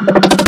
Thank you.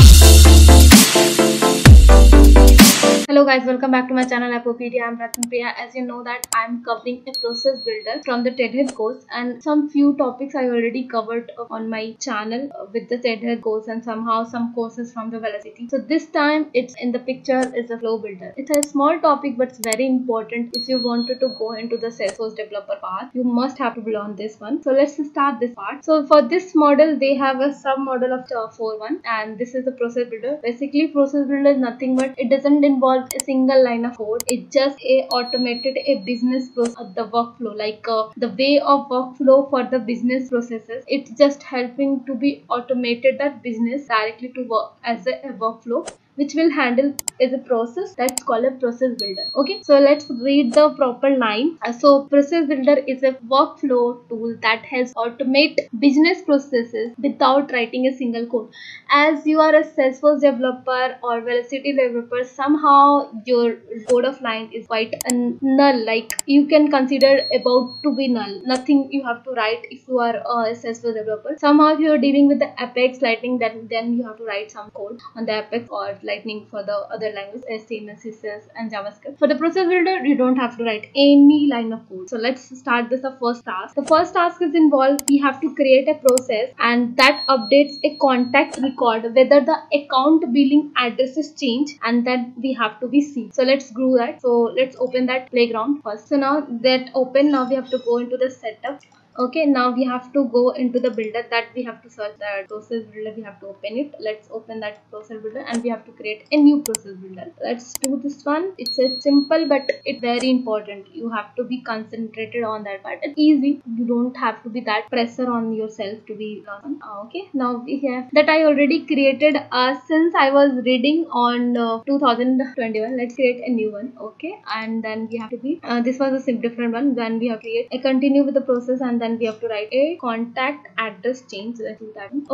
Hello guys, welcome back to my channel Appopedia. I'm Ratan Priya. As you know that I'm covering a process builder from the Trailhead course and some few topics I already covered on my channel uh, with the Trailhead course and somehow some courses from the Vlocity. So this time it's in the picture is a flow builder. It's a small topic but it's very important if you wanted to go into the Salesforce developer path. You must have to learn this one. So let's start this part. So for this model they have a sub model of the 4.1 and this is the process builder. Basically process builder is nothing but it doesn't involve a single line of code. It's just a automated a business process the workflow like uh, the way of workflow for the business processes. It's just helping to be automated that business directly to work as a, a workflow which will handle is a process that's called a process builder. Okay? So let's read the proper line. Uh, so process builder is a workflow tool that helps automate business processes without writing a single code. As you are a salesforce developer or Vlocity developer somehow your code of line is quite null. Like you can consider about to be null. Nothing you have to write if you are a salesforce developer. Somehow if you are dealing with the apex lightning then then you have to write some code on the apex or lightning for the other language html css and javascript. For the process builder you don't have to write any line of code. So let's start this the first task. The first task is involved we have to create a process and that updates a contact record whether the account billing address is changed and then we have to be seen. So let's glue that. So let's open that playground first. So now that open now we have to go into the setup okay now we have to go into the builder that we have to search. The process builder we have to open it. Let's open that process builder and we have to create a new process builder. Let's do this one. It's a simple but it's very important. You have to be concentrated on that part. It's easy. You don't have to be that pressure on yourself to be uh, okay. Now we have that i already created uh since i was reading on uh, 2021 let's create a new one. Okay. And then we have to be uh, this was a different one. Then we have to create a continue with the process and then we have to write a contact address change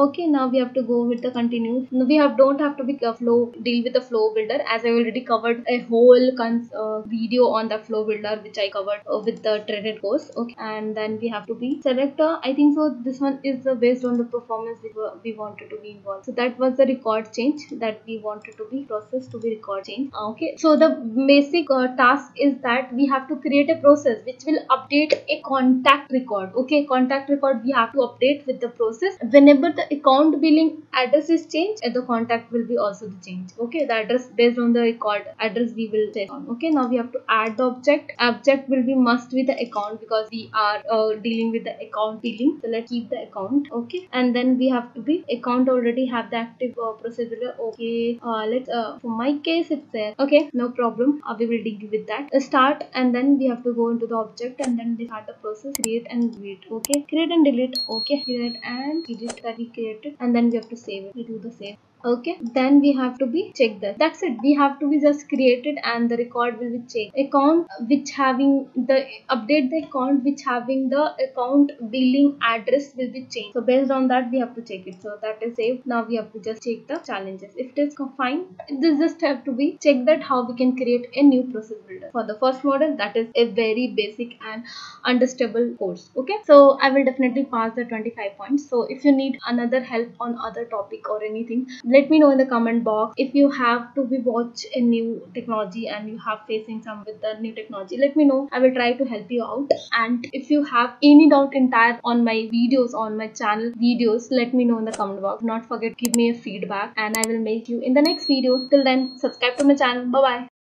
okay now we have to go with the continue. We have don't have to be a flow deal with the flow builder. As i already covered a whole uh, video on the flow builder which i covered uh, with the Trailhead course okay? And then we have to be selector. I think so this one is uh, based on the performance we, were, we wanted to be involved. So that was the record change that we wanted to be processed to be record change. Uh, okay so the basic uh, task is that we have to create a process which will update a contact record okay contact record we have to update with the process. Whenever the account billing address is changed the contact will be also the change. Okay the address based on the record address we will take on. Okay now we have to add the object. Object will be must with the account because we are uh, dealing with the account billing. So let's keep the account. Okay and then we have to be account already have the active uh, procedure. Okay uh, let's uh, for my case it's there. Okay no problem. Uh, we will deal with that. Uh, start and then we have to go into the object and then start the process create and okay? Create and delete okay? Create and delete that we created and then we have to save it. We do the same okay? Then we have to be check that that's it. We have to be just created and the record will be checked. Account which having the update the account which having the account billing address will be changed. So based on that we have to check it. So that is saved now we have to just check the challenges. If it is fine this just have to be check that how we can create a new process builder. For the first model that is a very basic and understandable course. Okay? So i will definitely pass the 25 points. So if you need another help on other topic or anything let me know in the comment box if you have to be watch a new technology and you have facing some with the new technology. Let me know. I will try to help you out. And if you have any doubt entire on my videos on my channel videos let me know in the comment box. Not forget give me a feedback and i will make you in the next video till then subscribe to my channel. Bye bye